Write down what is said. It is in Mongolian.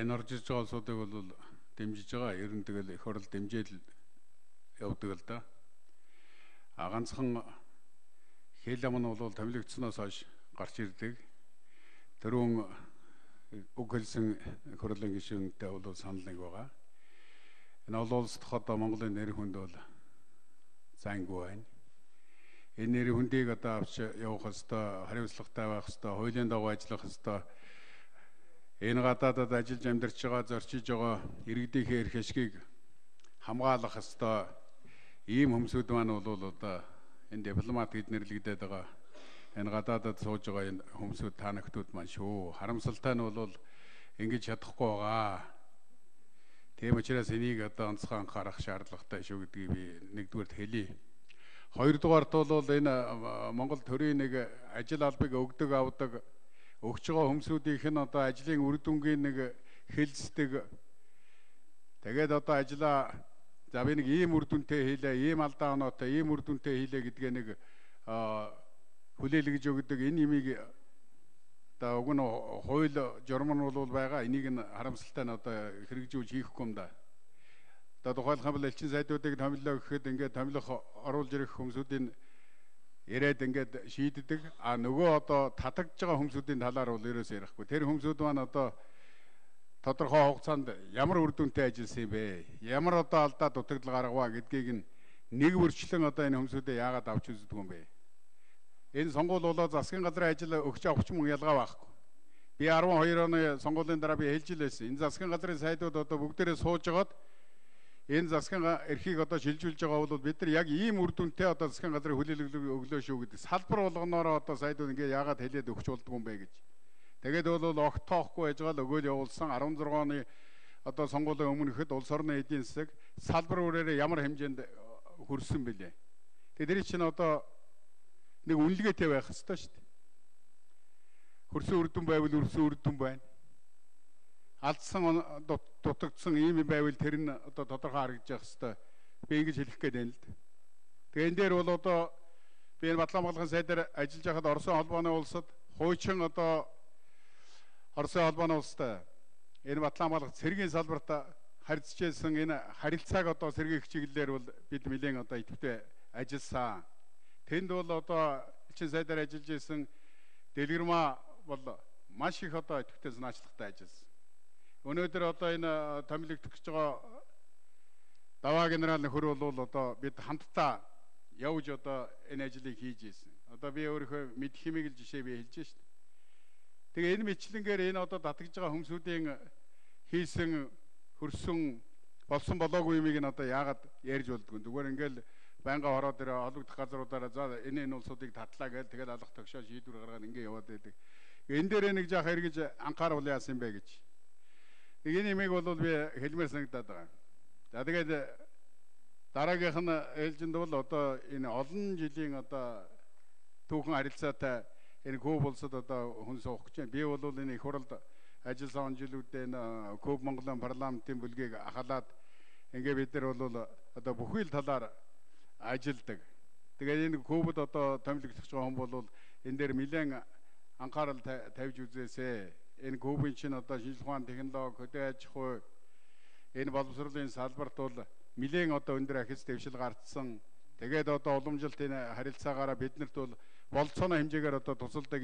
энэ орж иж байгаа улсуудыг бол дэмжиж байгаа. Ер нь тэгэл их орол дэмжээл явдаг л да. А ганцхан хэл ам нь бол томилогдсноос хойш гарч ирдэг. Тэрүүн үг хэлсэн хөрлөн гишүүнтэй бол санал нэг байгаа. Энэ олон улс дахь одоо Монголын нэр хүнд бол зайнгүй байна. Энэ нэр хүндийг одоо авч явах хэвээр хариуцлагатай байх хэвээр хуулийн дагуу ажиллах хэвээр энэ гадаадад ажиллаж амьдарч байгаа зорчиж байгаа иргэдийнхээ эрх ашгийг хамгаалах хэвээр ийм хүмүүсүүд маань бол одоо энэ дипломат гэд нэрлэгдээд байгаа энэ гадаадад сууж байгаа энэ хүмүүсүүд та нөхдүүд маань шүү. Харамсалтай нь бол ингэж чадахгүй байгаа. Тийм учраас энийг одоо онцгой анхаарах шаардлагатай шүү гэдгийг би нэгдүгээрт хэлье. Хоёрдугаарт бол энэ Монгол төрийн нэг ажил албыг өгдөг авдаг өгч байгаа хүмүүсүүдийнх нь одоо ажлын үр дүнгийн нэг хэлцдэг тэгээд одоо ажлаа за би нэг ийм үр дүнтэй хийлээ, ийм алдаа оноотой, ийм үр дүнтэй хийлээ гэдгээ нэг хүлээлгэж өгдөг. Энэ имийг одоо уг нь хууль журам нь бол байгаа. Энийг нь харамсалтай нь одоо хэрэгжүүлж хийхгүй юм да. Одоо тухайлбал элчин сайдуудыг томилоо гэхэд ингээд томилох оруулж ирэх хүмүүсүүдийн яриад ингээд шийддэг. А нөгөө одоо татагдж байгаа хүмүүсийн талаар бол ерөөс ярихгүй. Тэр хүмүүсүүд маань одоо тодорхой хугацаанд ямар үр дүнтэй ажилласан юм бэ? Ямар одоо алдаа дутагдал гаргаваа гэдгийг нэг бүрчлэн одоо энэ хүмүүсүүдэд яагаад авч үздэг юм бэ? Энэ сонгуул болоо засгийн газрын ажил өгч авах мөн ялгаа байхгүй. Би 12 оны сонгуулийн дараа би хэлж илээсэн. Энэ засгийн газрын сайдууд одоо бүгдээрээ сууж агаад энэ засгийн эрхийг одоо шилжүүлж байгаа бол бид нар яг ийм үр дүнтэй одоо засгийн газрын хүлээлгэл өглөө шүү гэдэг салбар болгоноор одоо сайдууд ингээ яагаад хэлээд өгч болдгоо юм бэ гэж. Тэгээд бол огт тоохгүй байж байгаа л өгөөл явуулсан 16 оны одоо сонгуулийн өмнөхөд улс орны эдийн засаг салбар үрээрээ ямар хэмжээнд хүрсэн бэлээ. Тэгээд тэр чинь одоо нэг үнэлгээтэй байх хэрэгтэй шүү дээ. Хөрсөн үрдэн байвал өрсөн үрдэн байна алдсан дутагдсан ийм байвал тэр нь одоо тодорхой харагдаж явах хэвээр би ингэж хэлэх гээд байна л да. Тэгээ энэ дээр бол одоо би энэ Батлан болгон сайдаар ажиллаж байхад Оросын холбооны улсад хуучин одоо Оросын холбооны улстай энэ Батлан болгон цэргийн салбарт харьцажсэн энэ харилцааг одоо сэргийх чиглэлээр бол бид нэлээд одоо идэвхтэй ажилласан. Тэнд бол одоо элчин сайдаар ажиллаж исэн дэлгэрмаа бол маш их одоо идэвхтэй санаачлагтай ажилласан. Өнөөдөр одоо энэ томилогдох гэж байгаа даваа генералны хөр бол одоо бид хамтдаа явж одоо энэ ажлыг хийж ийсэн. Одоо би өөрөө мэдх хэмиг л жишээ би хэлж шít. Тэгээ энэ мэтлэнгээр энэ одоо татгаж байгаа хүмүүсийн хийсэн хөрсөн болсон болоогүй юмыг нь одоо яагаад ярьж болдгоо. Зүгээр ингээл байнга хороо дээр ологдох газруудаараа за энэ энэ улсуудыг татлаа гээл тэгэл алах тогшоо шийдвэр гаргаад ингээ яваад байдаг. Энэ дээр нэг жаах эргэж анхааруул яасан бэ гэж. Энэ имийг бол би хэлмээр санагдаад байгаа. За тэгээд дараагийнх нь ээлжинд бол одоо энэ олон жилийн одоо түүхэн харилцаатай энэ Куб улсад одоо хүн суух гэж байна. Би бол энэ их хуралд ажилласан жилүүдэд энэ Куб Монголын парламентын бүлгийг ахалаад ингээ бид нар бол одоо бүхий л талаар ажилдаг. Тэгээд энэ Кубд одоо томилогдож байгаа хүн бол энэ дээр нэлээд анхаарал тавьж үзээсэй энэ Google чинь одоо шинжилгээ ухаан технологи, хөдөө аж ахуй энэ боловсролын салбарт бол нэлээд одоо өндөр ахис дэвшил гардсан. Тэгээд одоо уламжилт энэ харилцаагаараа биднэрт бол болцооно хэмжээгээр одоо тусалдаг